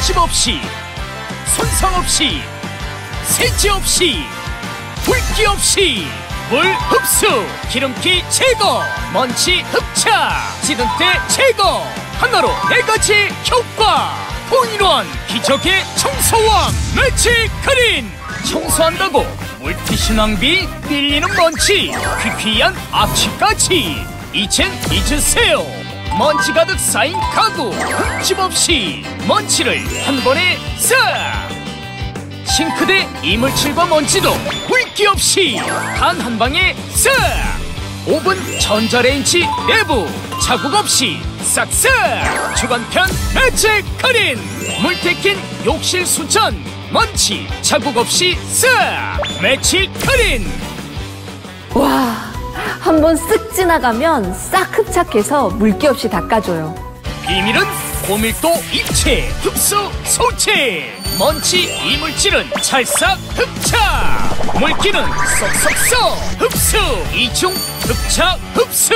흠집 없이 손상 없이 세제 없이 불기 없이 물 흡수. 기름기 제거 먼지 흡착. 찌든때 제거. 하나로 네 가지 효과. 통일원 기적의 청소왕 매직 크린 청소한다고 물티슈 낭비 밀리는 먼지 귀귀한 악취까지. 이젠 잊으세요 먼지 가득 쌓인 가구. 흠집 없이 먼지를 한 번에 싹 싱크대 이물질과 먼지도 물기 없이 단 한 방에 싹 오븐 전자레인지 내부 자국 없이 싹싹 주간편 매직 크린. 물테킨 욕실 수전 먼지 자국 없이 싹 매직 크린. 와, 한번 쓱 지나가면 싹 흡착해서 물기 없이 닦아줘요. 비밀은 고밀도 입체 흡수 소체 먼지 이물질은 찰싹 흡착 물기는 쏙쏙쏙 흡수 이중 흡착 흡수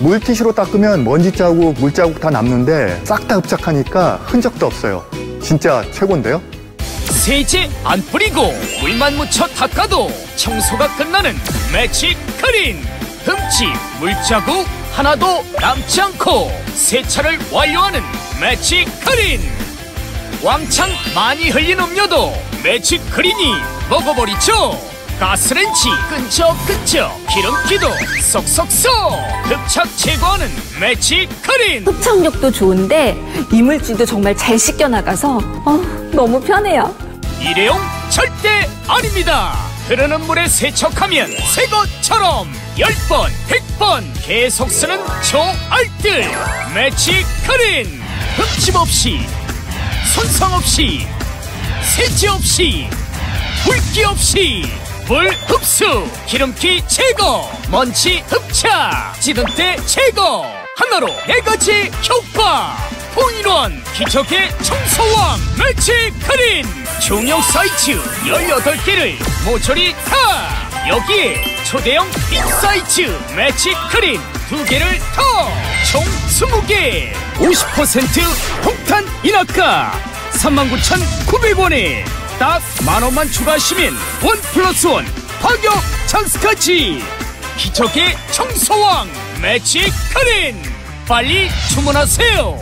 물티슈로 닦으면 먼지 자국, 물 자국 다 남는데 싹 다 흡착하니까 흔적도 없어요. 진짜 최고인데요? 세제 안 뿌리고 물만 묻혀 닦아도 청소가 끝나는 매직 크린 흠집 물자국 하나도 남지 않고 세차를 완료하는 매직 크린 왕창 많이 흘린 음료도 매직 크린이 먹어버리죠 가스렌지 끈적끈적 기름기도 쏙쏙쏙 흡착 제거하는 매직 크린 흡착력도 좋은데 이물질도 정말 잘 씻겨나가서 어, 너무 편해요. 일회용 절대 아닙니다. 흐르는 물에 세척하면 새 것처럼 10번, 100번 계속 쓰는 초알뜰 매직 크린 흠집 없이 손상 없이 세제 없이 물기 없이 물 흡수. 기름기 제거. 먼지 흡착. 찌든때 제거. 하나로 네 가지 효과. 통일원 기적의 청소왕. 매직 크린 중형 사이즈 18개를 모조리 다 여기에 초대형 big 사이즈 매직 크린 2개를 더 총 20개! 50% 폭탄 인하가 39,900원에 딱 만원만 추가하시면 one plus one 파격 찬스까지! 기적의 청소왕 매직 크린 빨리 주문하세요!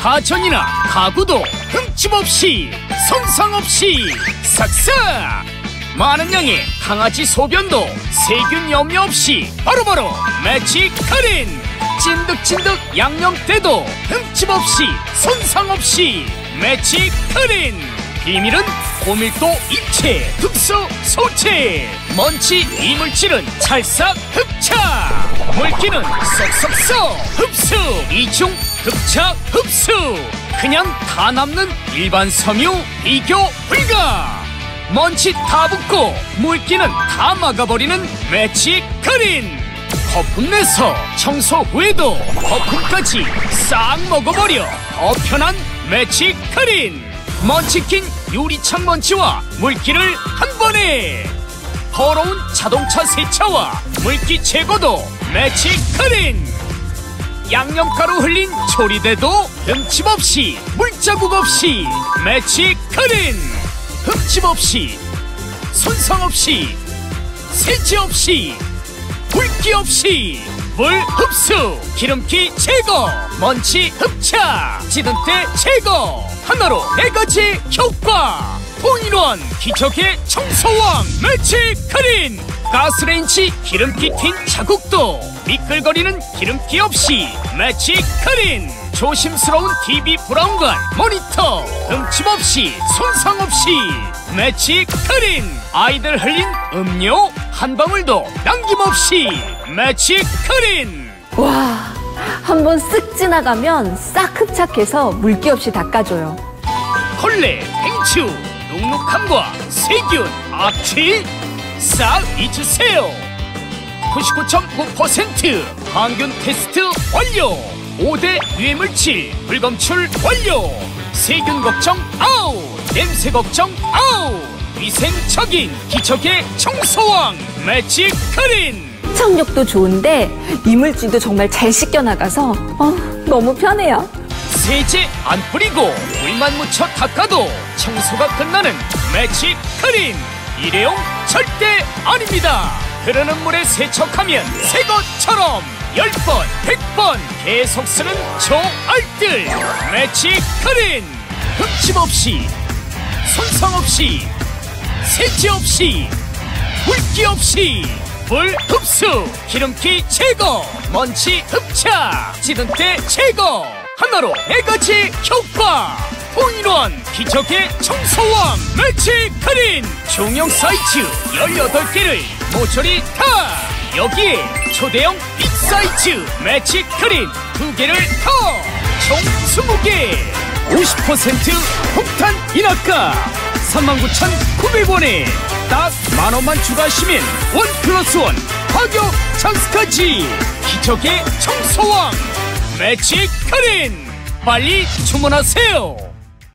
가전이나 가구도 흠집 없이 손상 없이 싹싹 많은 양의 강아지 소변도 세균 염려 없이 바로바로 매직 크린 찐득찐득 양념때도 흠집 없이 손상 없이 매직 크린 비밀은 고밀도 입체 흡수 소체. 먼지 이물질은 찰싹 흡착. 물기는 쏙쏙쏙 흡수. 이중 흡착 흡수. 그냥 다 남는 일반 섬유 비교 불가 먼지 다 붙고 물기는 다 막아버리는 매직 크린. 거품 내서 청소 후에도 거품까지 싹 먹어버려 더 편한 매직 크린. 먼치킨 유리창 먼지와 물기를 한 번에. 더러운 자동차 세차와 물기 제거도 매직 크린. 양념가루 흘린 조리대도 흠집 없이 물자국 없이 매직 크린 흠집 없이 손상 없이 세제 없이 물기 없이 물 흡수. 기름기 제거 먼지 흡착. 찌든때 제거. 하나로 네 가지 효과. 통일원 기적의 청소왕 매직 크린. 가스레인지 기름기 튄 자국도 미끌거리는 기름기 없이 매직 크린 조심스러운 TV 브라운관 모니터 흠집 없이 손상 없이 매직 크린 아이들 흘린 음료 한 방울도 남김없이 매직 크린 와, 한 번 쓱 지나가면 싹 흡착해서 물기 없이 닦아줘요. 걸레, 행주, 눅눅함과 세균, 악취 싹 잊으세요. 99.9% 항균 테스트 완료. 5대 유해물질 불검출 완료. 세균 걱정 아웃. 냄새 걱정 아웃. 위생 적인 기적의 청소왕 매직 크린. 흡착력도 좋은데 이물질도 정말 잘 씻겨나가서 어, 너무 편해요. 세제 안 뿌리고 물만 묻혀 닦아도 청소가 끝나는 매직 클린 일회용 절대 아닙니다 흐르는 물에 세척하면 새 것처럼 10번 100번 계속 쓰는 초알뜰 매직 클린. 흠집 없이 손상 없이 세제 없이 물기 없이. 물 흡수. 기름기 제거. 먼지 흡착. 찌든때 제거. 하나로 네 가지 효과. 통일원 기적의 청소왕. 매직 크린. 중형 사이즈 18개를 모조리 다 여기에 초대형 big 사이즈 매직 크린 2개를 더총 20개! 50% 폭탄 인하가 39,900원에 딱 만원만 추가하시면 원 플러스 원 가격 찬스까지! 기적의 청소왕! 매직 크린 빨리 주문하세요